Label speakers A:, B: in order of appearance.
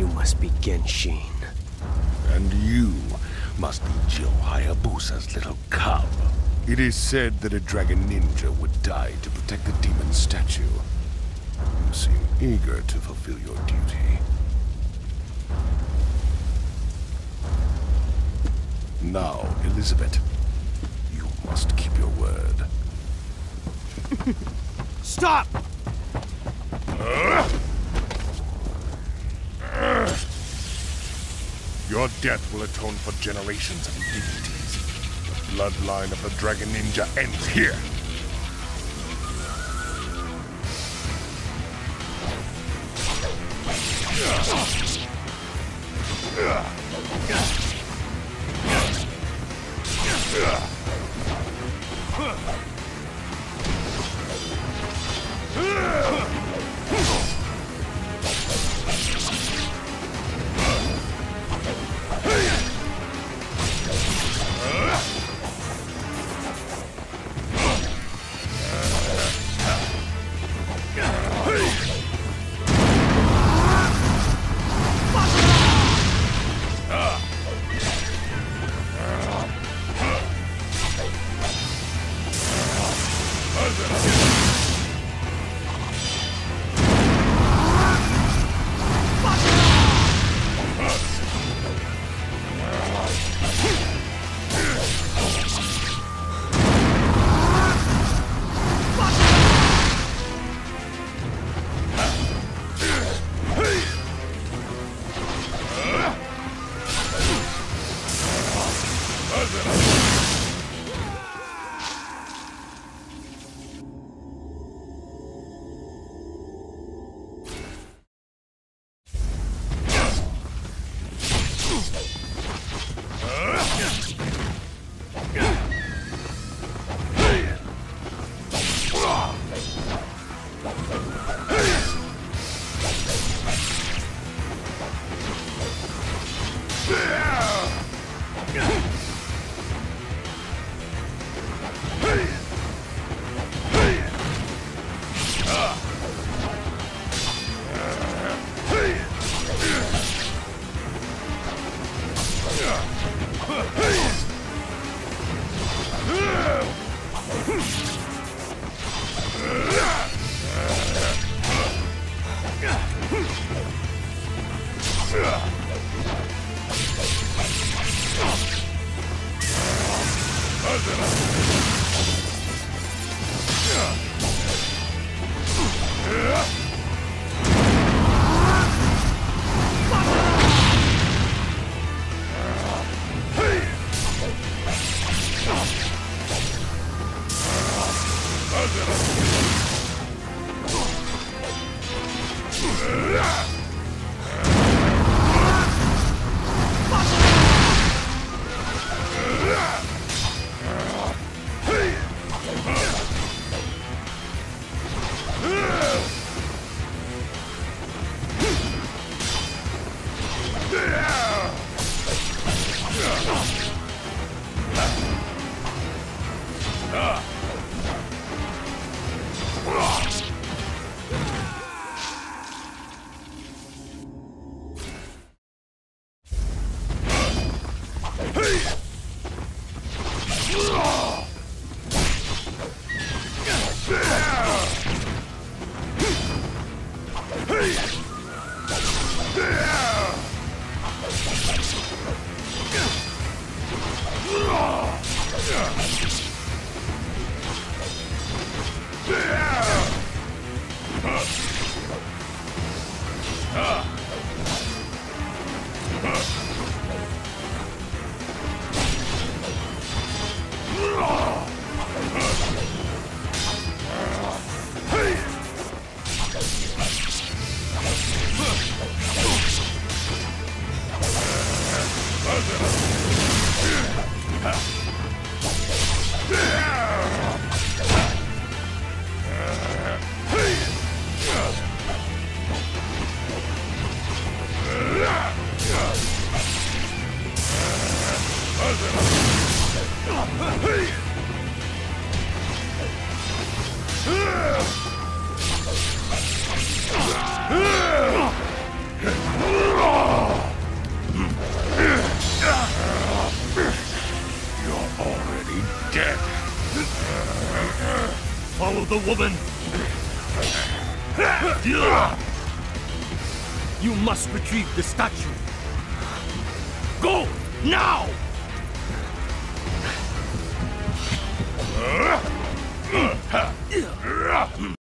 A: you must be Genshin.
B: And you must be Joe Hayabusa's little cub. It is said that a dragon ninja would die to protect the demon statue. You seem eager to fulfill your duty. Now, Elizabeth, you must keep your word.
A: Stop!
B: Your death will atone for generations of indignities. The bloodline of the Dragon Ninja ends here. Ugh. Let's. Azera! Yeah!
A: Follow the woman! You must retrieve the statue! Go! Now!